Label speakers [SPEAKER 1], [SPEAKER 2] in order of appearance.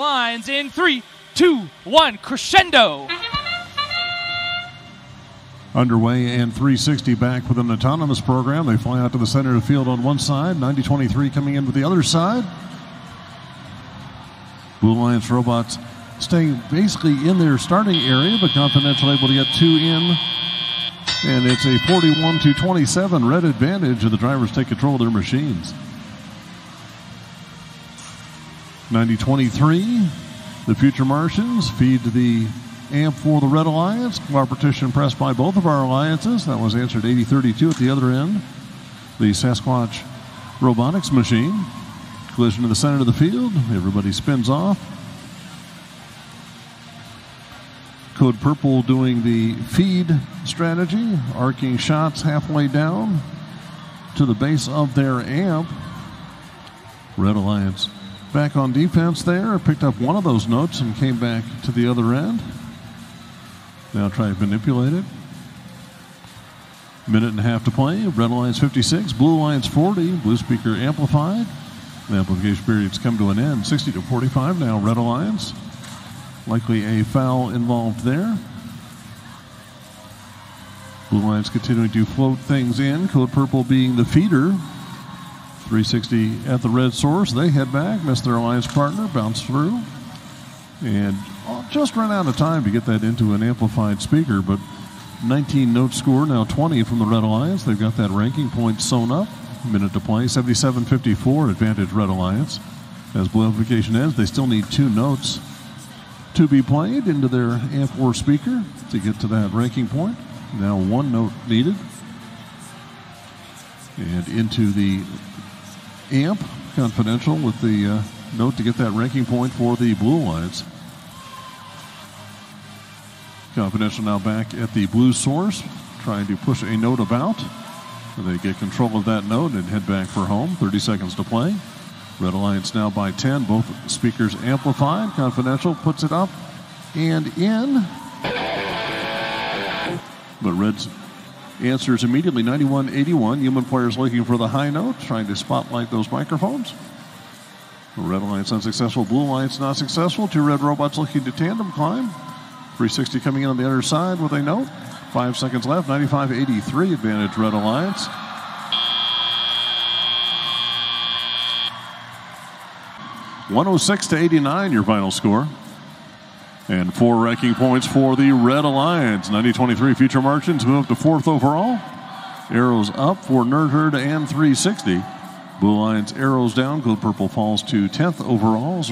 [SPEAKER 1] Lines in three, two, one, crescendo.
[SPEAKER 2] Underway and 360 back with an autonomous program. They fly out to the center of the field on one side, 9023 coming in with the other side. Blue Alliance robots staying basically in their starting area, but Confidential able to get two in. And it's a 41 to 27 red advantage, and the drivers take control of their machines. 9023, the Future Martians feed the amp for the Red Alliance. Competition pressed by both of our alliances. That was answered 80 32 at the other end. The Sasquatch robotics machine. Collision to the center of the field. Everybody spins off. Code Purple doing the feed strategy, arcing shots halfway down to the base of their amp. Red Alliance back on defense there, picked up one of those notes and came back to the other end. Now try to manipulate it. Minute and a half to play. Red Alliance 56, Blue Alliance 40. Blue speaker amplified. The amplification period's come to an end. 60 to 45 now, Red Alliance. Likely a foul involved there. Blue Alliance continuing to float things in. Code Purple being the feeder. 360 at the red source. They head back, miss their alliance partner, bounce through, and just ran out of time to get that into an amplified speaker. But 19 note score, now 20 from the Red Alliance. They've got that ranking point sewn up. Minute to play, 77 54, advantage Red Alliance. As blue amplification ends, they still need two notes to be played into their amp 4 speaker to get to that ranking point. Now one note needed. And into the amp confidential with the uh, note to get that ranking point for the Blue Alliance. Confidential now back at the blue source, trying to push a note about. They get control of that note and head back for home. 30 seconds to play. Red Alliance now by 10. Both speakers amplified. Confidential puts it up and in. But Red's answers immediately 91 81. Human players looking for the high note, trying to spotlight those microphones. Red Alliance unsuccessful. Blue Alliance not successful. Two red robots looking to tandem climb. 360 coming in on the other side with a note. Five seconds left. 95 83 advantage Red Alliance. One hundred six to eighty nine. Your final score. And four ranking points for the Red Alliance. 90-23 Future Martians move up to fourth overall. Arrows up for Nerd Herd and 360. Blue Alliance arrows down. Code Purple falls to 10th overall.